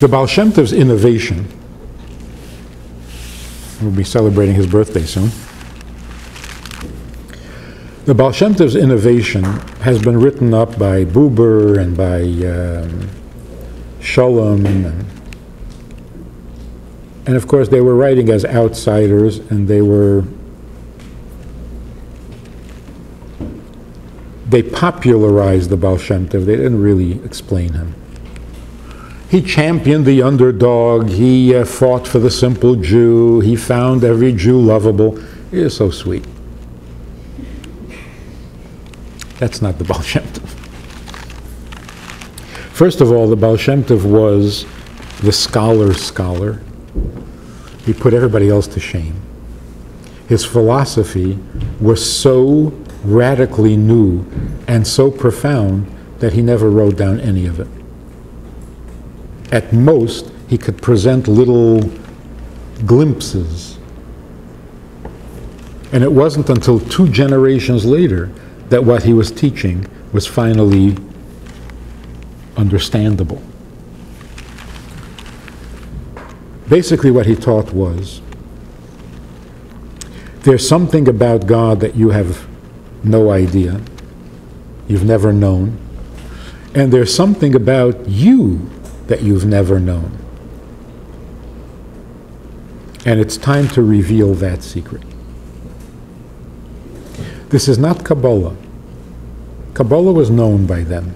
The Baal Shem Tov's innovation, we'll be celebrating his birthday soon. The Baal Shem Tov's innovation has been written up by Buber and by um, Scholem, and, and of course they were writing as outsiders, and they were they popularized the Baal Shem Tov. They didn't really explain him. He championed the underdog. He uh, fought for the simple Jew. He found every Jew lovable. He is so sweet. That's not the Baal Shem Tov. First of all, the Baal Shem Tov was the scholar's scholar. He put everybody else to shame. His philosophy was so radically new and so profound that he never wrote down any of it. At most, he could present little glimpses. And it wasn't until two generations later that what he was teaching was finally understandable. Basically, what he taught was there's something about God that you have no idea, you've never known, and there's something about you that you've never known. And it's time to reveal that secret. This is not Kabbalah. Kabbalah was known by then.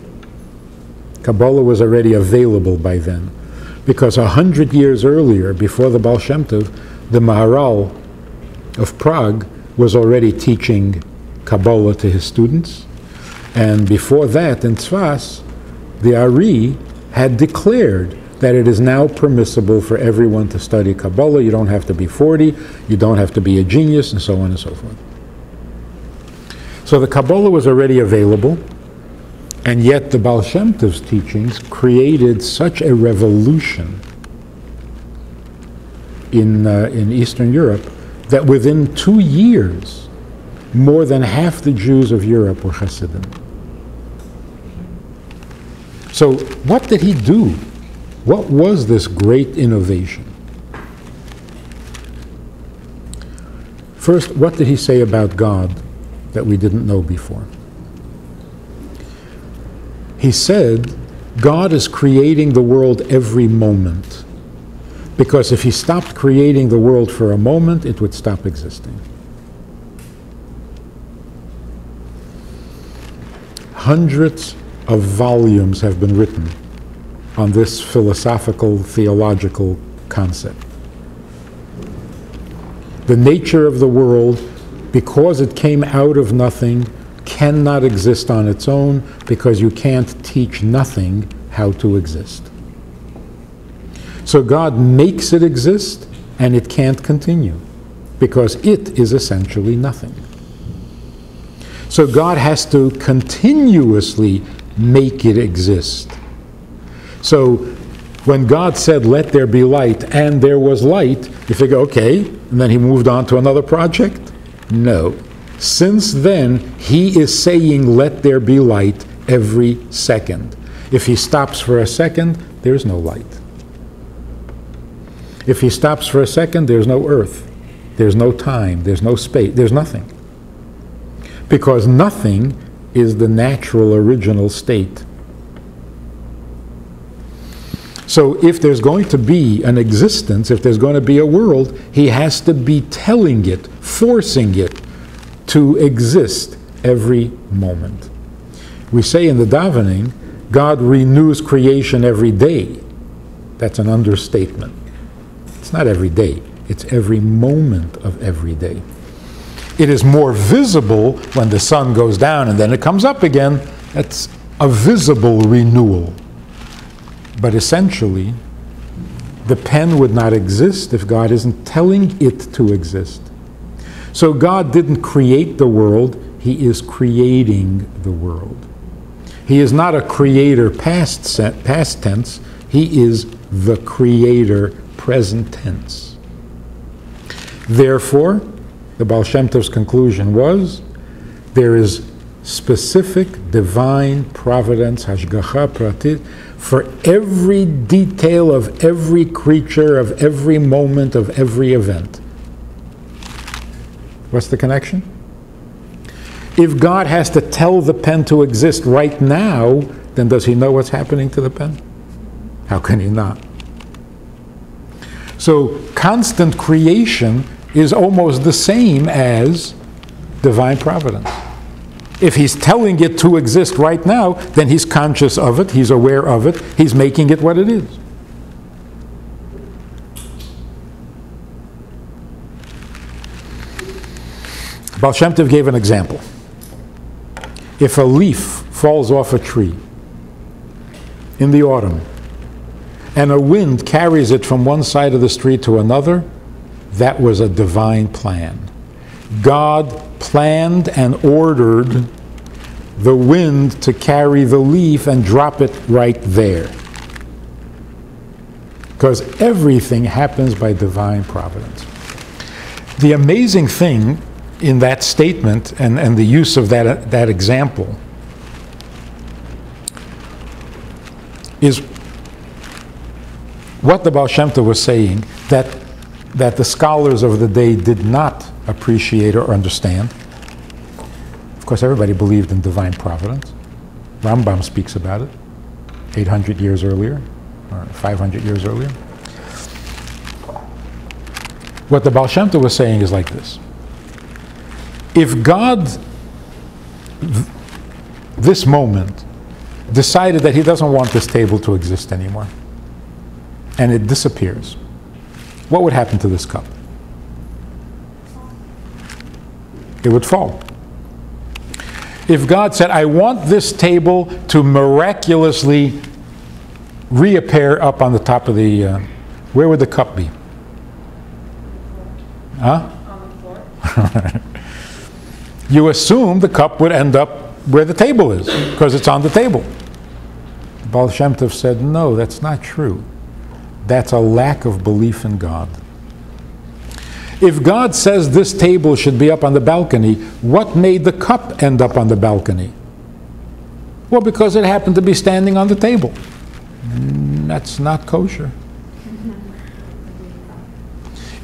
Kabbalah was already available by then. Because a hundred years earlier, before the Baal Shem Tov, the Maharal of Prague was already teaching Kabbalah to his students. And before that, in Tzfas, the Ari had declared that it is now permissible for everyone to study Kabbalah. You don't have to be 40, you don't have to be a genius, and so on and so forth. So the Kabbalah was already available, and yet the Baal Shem Tov's teachings created such a revolution in, uh, in Eastern Europe that within two years, more than half the Jews of Europe were Hasidim. So, what did he do? What was this great innovation? First, what did he say about God that we didn't know before? He said, God is creating the world every moment. Because if he stopped creating the world for a moment, it would stop existing. Hundreds of volumes have been written on this philosophical, theological concept. The nature of the world, because it came out of nothing, cannot exist on its own because you can't teach nothing how to exist. So God makes it exist and it can't continue because it is essentially nothing. So God has to continuously make it exist. So when God said, Let there be light, and there was light, you figure, okay, and then he moved on to another project? No. Since then, he is saying, Let there be light every second. If he stops for a second, there's no light. If he stops for a second, there's no earth, there's no time, there's no space, there's nothing. Because nothing is the natural original state. So if there's going to be an existence, if there's going to be a world, he has to be telling it, forcing it to exist every moment. We say in the davening, God renews creation every day. That's an understatement. It's not every day, it's every moment of every day. It is more visible when the sun goes down and then it comes up again. That's a visible renewal. But essentially, the pen would not exist if God isn't telling it to exist. So God didn't create the world, He is creating the world. He is not a creator past, past tense, He is the creator present tense. Therefore, the Baal Shem Tov's conclusion was there is specific divine providence, hashgacha pratit, for every detail of every creature, of every moment, of every event. What's the connection? If God has to tell the pen to exist right now, then does he know what's happening to the pen? How can he not? So constant creation is almost the same as divine providence. If he's telling it to exist right now, then he's conscious of it, he's aware of it, he's making it what it is. Baal Shem Tov gave an example. If a leaf falls off a tree in the autumn, and a wind carries it from one side of the street to another, that was a divine plan. God planned and ordered the wind to carry the leaf and drop it right there. Because everything happens by divine providence. The amazing thing in that statement and, and the use of that, that example is what the Baal Shem Tov was saying that, that the scholars of the day did not appreciate or understand. Of course, everybody believed in divine providence. Rambam speaks about it 800 years earlier, or 500 years earlier. What the Baal Shem Tov was saying is like this. If God, this moment, decided that he doesn't want this table to exist anymore, and it disappears, what would happen to this cup? It would fall. If God said, I want this table to miraculously reappear up on the top of the, uh, where would the cup be? Huh? On the floor. You assume the cup would end up where the table is, because it's on the table. Baal Shem Tov said, no, that's not true. That's a lack of belief in God. If God says this table should be up on the balcony, what made the cup end up on the balcony? Well, because it happened to be standing on the table. That's not kosher.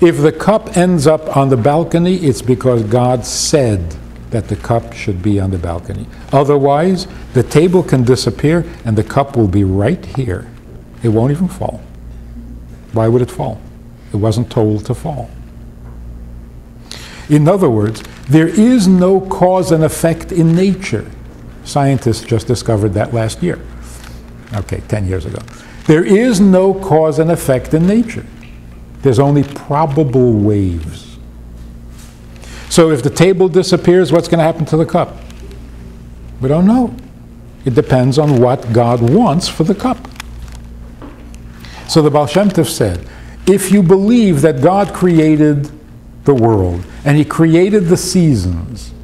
If the cup ends up on the balcony, it's because God said that the cup should be on the balcony. Otherwise, the table can disappear and the cup will be right here. It won't even fall. Why would it fall? It wasn't told to fall. In other words, there is no cause and effect in nature. Scientists just discovered that last year. Okay, 10 years ago. There is no cause and effect in nature. There's only probable waves. So if the table disappears, what's going to happen to the cup? We don't know. It depends on what God wants for the cup. So the Baal Shem Tov said, if you believe that God created the world and he created the seasons,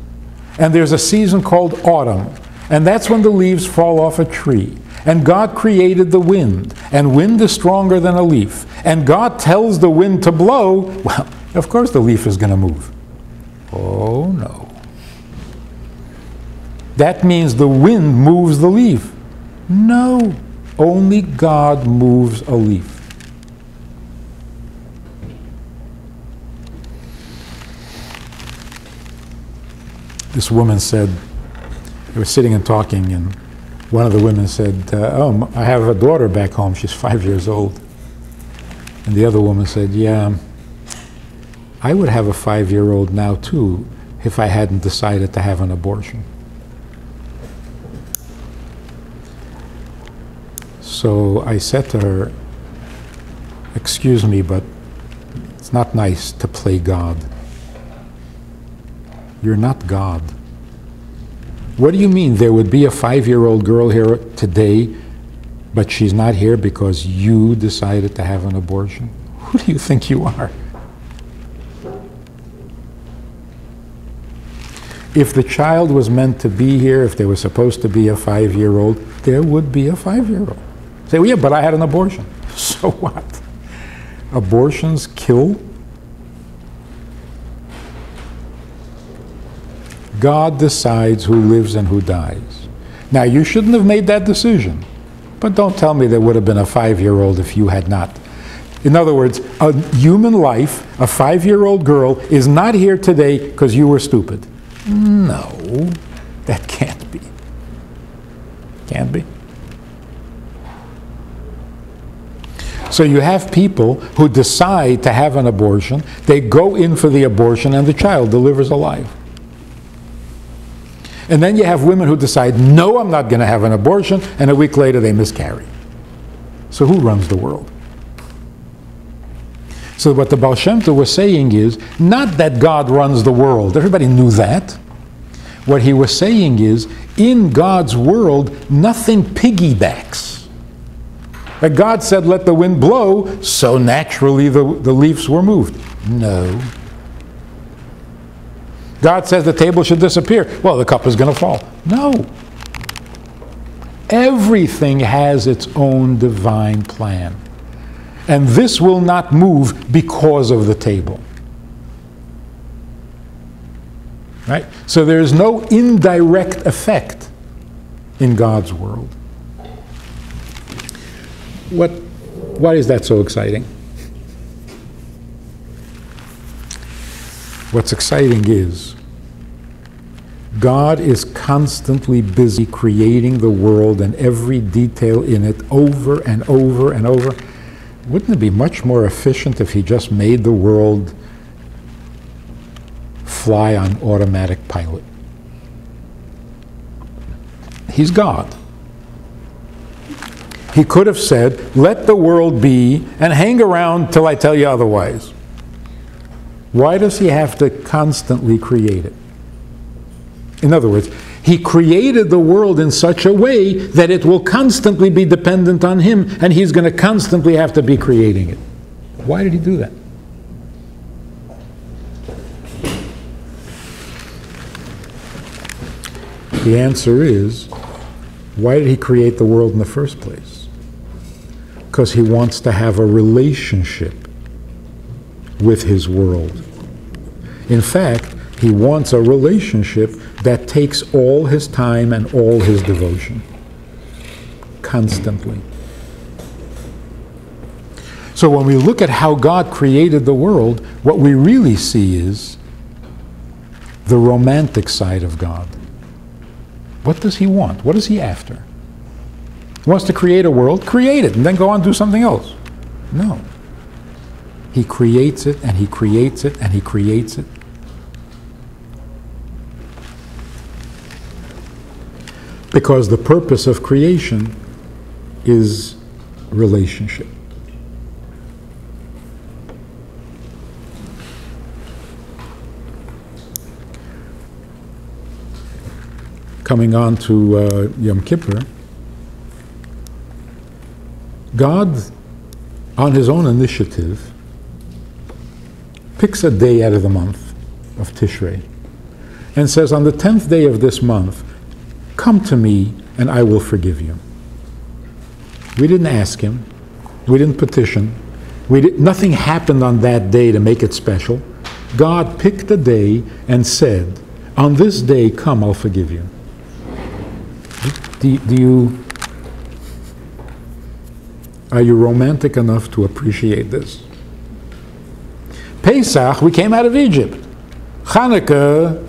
and there's a season called autumn, and that's when the leaves fall off a tree. And God created the wind, and wind is stronger than a leaf. And God tells the wind to blow, well, of course the leaf is going to move. Oh no. That means the wind moves the leaf. No, only God moves a leaf. This woman said, they were sitting and talking, and one of the women said, uh, Oh, I have a daughter back home. She's five years old. And the other woman said, Yeah, I would have a five year old now too if I hadn't decided to have an abortion. So I said to her, Excuse me, but it's not nice to play God. You're not God. What do you mean there would be a five year old girl here today, but she's not here because you decided to have an abortion? Who do you think you are? If the child was meant to be here, if there was supposed to be a five year old, there would be a five year old. Say, well, yeah, but I had an abortion. So what? Abortions kill God decides who lives and who dies. Now, you shouldn't have made that decision, but don't tell me there would have been a five year old if you had not. In other words, a human life, a five year old girl, is not here today because you were stupid. No, that can't be. Can't be. So you have people who decide to have an abortion, they go in for the abortion, and the child delivers alive. And then you have women who decide, no, I'm not going to have an abortion, and a week later they miscarry. So who runs the world? So what the Baal Shem Tov was saying is, not that God runs the world. Everybody knew that. What he was saying is, in God's world, nothing piggybacks. That God said, let the wind blow, so naturally the, the leaves were moved. No. God says the table should disappear. Well, the cup is going to fall. No. Everything has its own divine plan. And this will not move because of the table. Right? So there is no indirect effect in God's world. What, why is that so exciting? What's exciting is God is constantly busy creating the world and every detail in it over and over and over. Wouldn't it be much more efficient if He just made the world fly on automatic pilot? He's God. He could have said, let the world be and hang around till I tell you otherwise. Why does he have to constantly create it? In other words, he created the world in such a way that it will constantly be dependent on him and he's going to constantly have to be creating it. Why did he do that? The answer is why did he create the world in the first place? Because he wants to have a relationship with his world. In fact, he wants a relationship that takes all his time and all his devotion. Constantly. So when we look at how God created the world, what we really see is the romantic side of God. What does he want? What is he after? Wants to create a world, create it, and then go on and do something else. No. He creates it, and he creates it, and he creates it. Because the purpose of creation is relationship. Coming on to uh, Yom Kippur, God, on his own initiative, picks a day out of the month of Tishrei and says, On the tenth day of this month, come to me and I will forgive you. We didn't ask him, we didn't petition, we did, nothing happened on that day to make it special. God picked a day and said, On this day, come, I'll forgive you. Do, do you are you romantic enough to appreciate this? Pesach, we came out of Egypt. Hanukkah,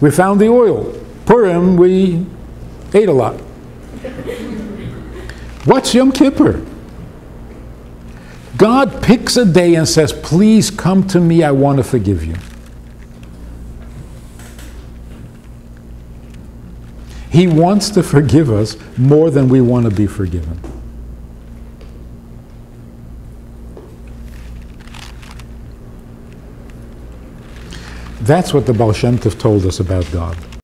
we found the oil. Purim, we ate a lot. What's Yom Kippur? God picks a day and says, Please come to me, I want to forgive you. He wants to forgive us more than we want to be forgiven. That's what the Baal Shem Tov told us about God.